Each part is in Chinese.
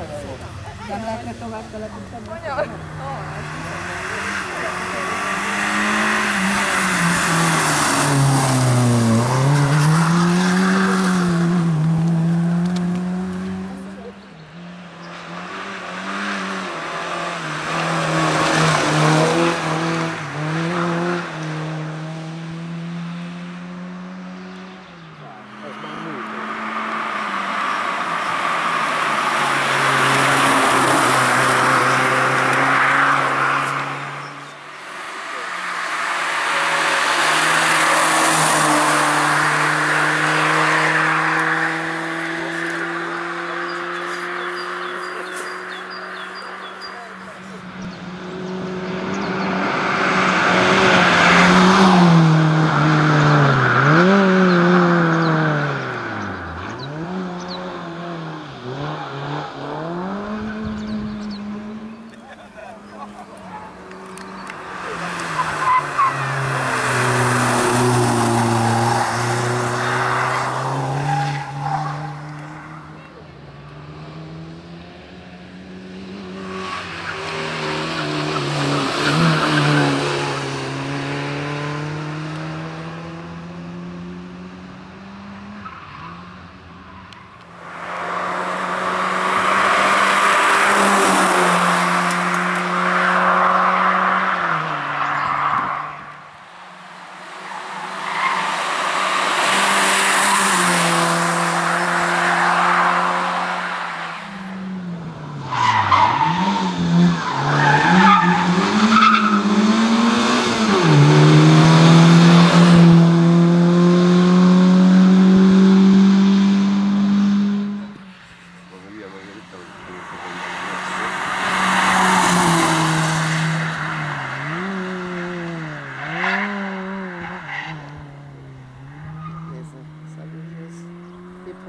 nagyon jó. Nem lehetne tovább telepíteni? Hogyan? 快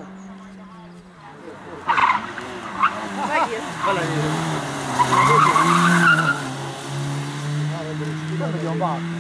点！快点이렇게얘 기.